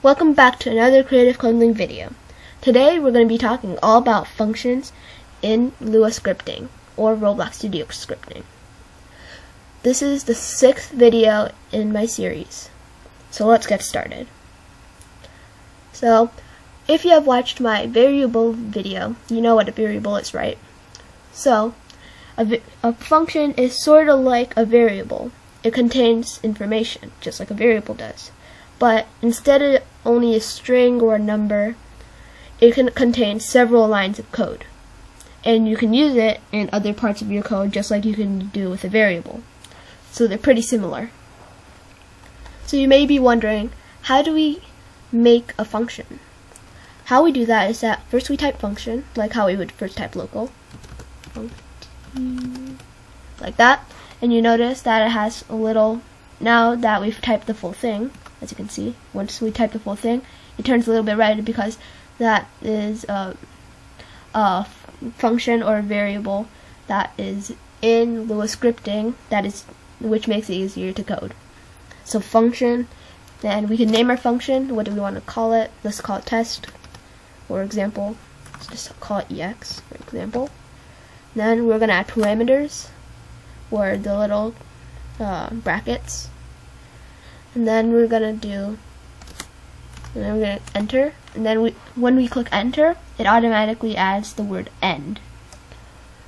Welcome back to another Creative Codling video. Today we're going to be talking all about functions in Lua scripting or Roblox Studio scripting. This is the sixth video in my series, so let's get started. So, if you have watched my variable video, you know what a variable is, right? So, a, a function is sort of like a variable. It contains information, just like a variable does but instead of only a string or a number, it can contain several lines of code. And you can use it in other parts of your code just like you can do with a variable. So they're pretty similar. So you may be wondering, how do we make a function? How we do that is that first we type function, like how we would first type local. Like that. And you notice that it has a little, now that we've typed the full thing, as you can see. Once we type the full thing, it turns a little bit red because that is a, function or a variable that is in Lua scripting that is which makes it easier to code. So function, then we can name our function. What do we want to call it? Let's call it test, for example. Let's just call it ex, for example. Then we're going to add parameters, or the little uh, brackets and then we're gonna do and then we're gonna enter. And then we when we click enter it automatically adds the word end.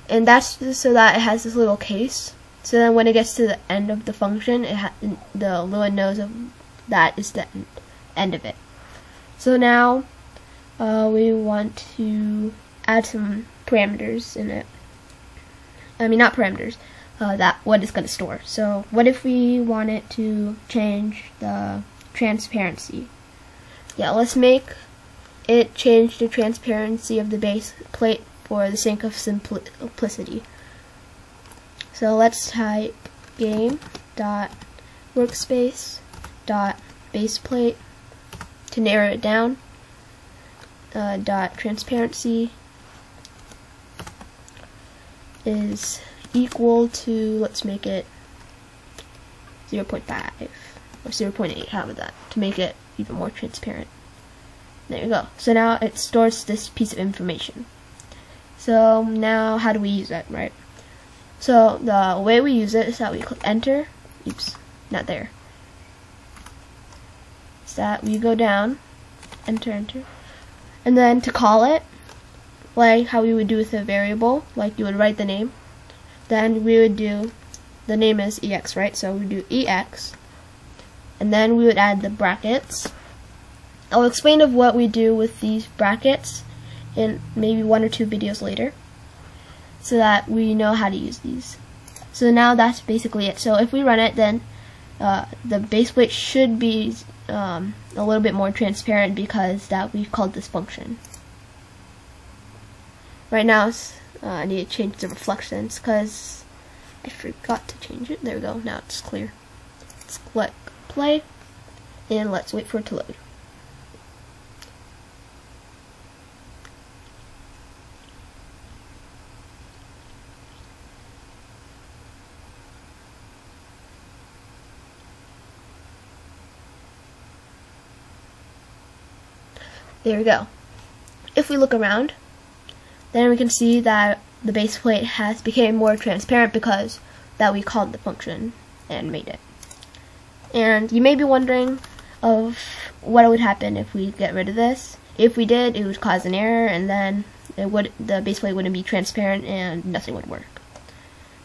And that's so that it has this little case. So then when it gets to the end of the function it the Lua knows of that is the end of it. So now uh, we want to add some parameters in it. I mean not parameters uh, that what it's going to store. So what if we wanted to change the transparency? Yeah, let's make it change the transparency of the base plate for the sake of simplicity. So let's type game dot workspace dot base plate to narrow it down uh, dot transparency is equal to, let's make it 0 0.5 or 0.8, how about that, to make it even more transparent. There you go. So now it stores this piece of information. So now how do we use it, right? So the way we use it is that we click enter. Oops, not there. Is that we go down, enter, enter. And then to call it, like how we would do with a variable, like you would write the name, then we would do, the name is ex, right? So we do ex, and then we would add the brackets. I'll explain of what we do with these brackets in maybe one or two videos later, so that we know how to use these. So now that's basically it. So if we run it, then uh, the base plate should be um, a little bit more transparent because that we've called this function. Right now, uh, I need to change the reflections because I forgot to change it. There we go. Now it's clear. Let's click play and let's wait for it to load. There we go. If we look around, then we can see that the base plate has became more transparent because that we called the function and made it. And you may be wondering of what would happen if we get rid of this. If we did, it would cause an error and then it would the base plate wouldn't be transparent and nothing would work.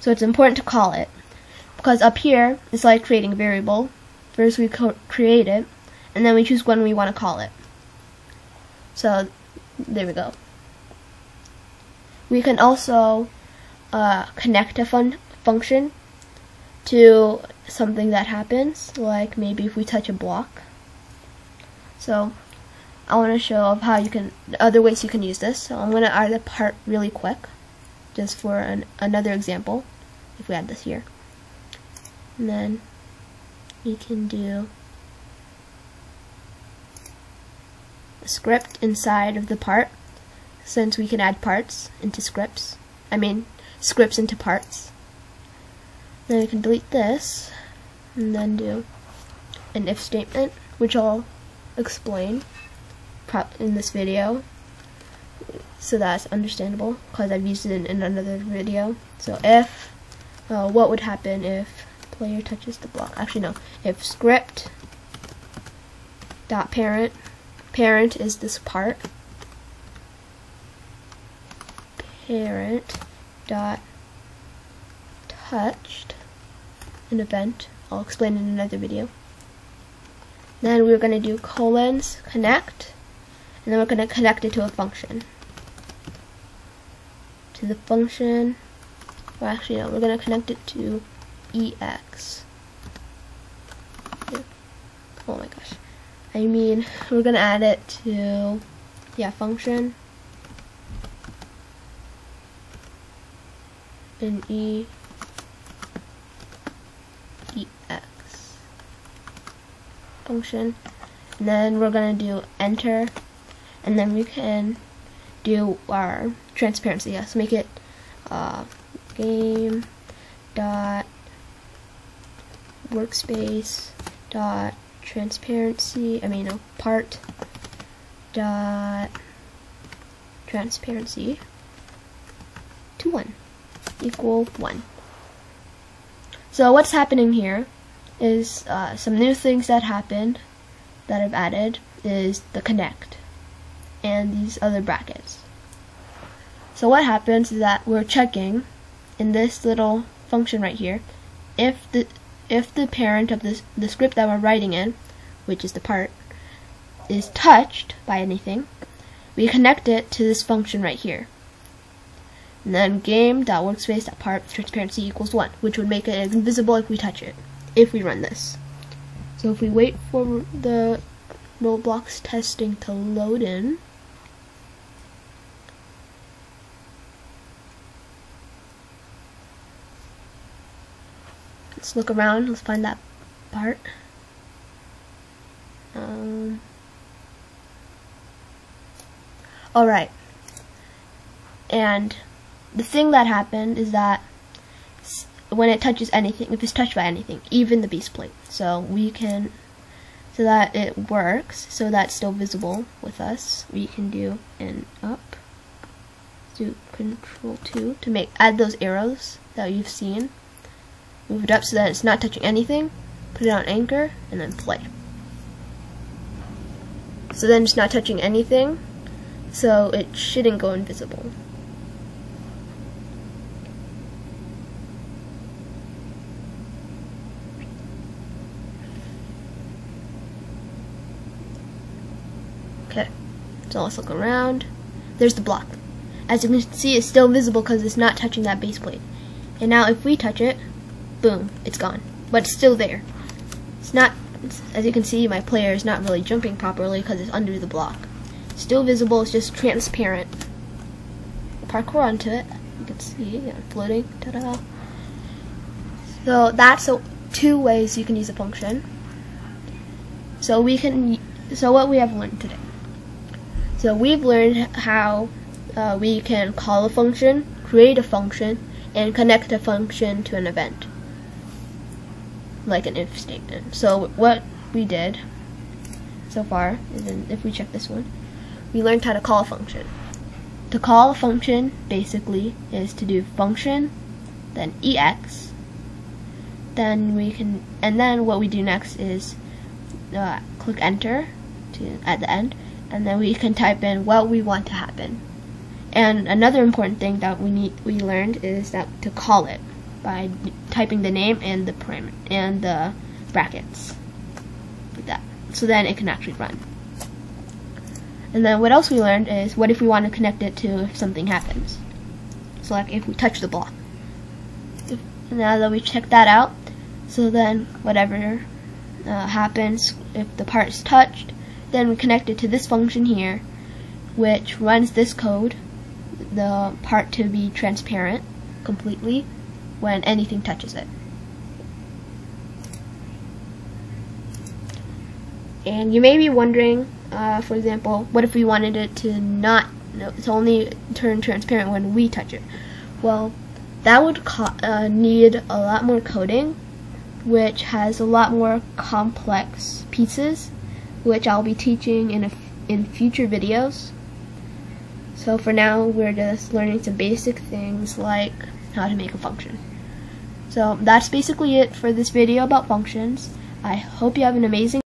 So it's important to call it because up here it's like creating a variable. First we create it and then we choose when we want to call it. So there we go. We can also uh, connect a fun function to something that happens, like maybe if we touch a block. So I want to show of how you can, other ways you can use this. So I'm going to add a part really quick, just for an, another example, if we add this here. And then we can do a script inside of the part since we can add parts into scripts. I mean, scripts into parts. Then we can delete this, and then do an if statement, which I'll explain in this video so that's understandable because I've used it in, in, another video. So if, uh, what would happen if player touches the block? Actually no, if script dot parent, parent is this part, parent dot touched an event. I'll explain in another video. Then we're going to do colons connect, and then we're going to connect it to a function. To the function, well actually no, we're going to connect it to ex. Oh my gosh. I mean, we're going to add it to, yeah, function. In e ex function. And then we're going to do enter. And then we can do our transparency. Yes make it uh, game dot workspace dot transparency I mean no part dot transparency to 1 equal 1 so what's happening here is uh, some new things that happened that I've added is the connect and these other brackets. So what happens is that we're checking in this little function right here if the if the parent of this the script that we're writing in, which is the part, is touched by anything, we connect it to this function right here. And then game.workspace.part transparency equals 1, which would make it invisible if we touch it, if we run this. So if we wait for the Roblox testing to load in, let's look around, let's find that part. Um, Alright. And the thing that happened is that when it touches anything, if it's touched by anything, even the beast plate, so we can, so that it works, so that's still visible with us, we can do an up, do control 2 to make, add those arrows that you've seen, move it up so that it's not touching anything, put it on anchor, and then play. So then it's not touching anything, so it shouldn't go invisible. Okay, so let's look around. There's the block. As you can see, it's still visible because it's not touching that base plate. And now if we touch it, boom, it's gone. But it's still there. It's not, as you can see, my player is not really jumping properly because it's under the block. Still visible, it's just transparent. Parkour onto it. You can see, yeah, floating. Ta-da. So that's a, two ways you can use a function. So we can, so what we have learned today. So we've learned how uh, we can call a function, create a function, and connect a function to an event, like an if statement. So what we did so far, is if we check this one, we learned how to call a function. To call a function, basically, is to do function, then ex, then we can, and then what we do next is uh, click enter to at the end, and then we can type in what we want to happen. And another important thing that we need we learned is that to call it by typing the name and the parameter and the brackets like that. So then it can actually run. And then what else we learned is what if we want to connect it to if something happens. So like if we touch the block. Now that we checked that out, so then whatever uh, happens if the part is touched, then connect it to this function here, which runs this code, the part to be transparent completely when anything touches it. And you may be wondering, uh, for example, what if we wanted it to not, to only turn transparent when we touch it? Well, that would uh, need a lot more coding, which has a lot more complex pieces which I'll be teaching in, a, in future videos. So for now, we're just learning some basic things like how to make a function. So that's basically it for this video about functions. I hope you have an amazing